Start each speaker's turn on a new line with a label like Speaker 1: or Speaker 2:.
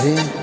Speaker 1: Ven.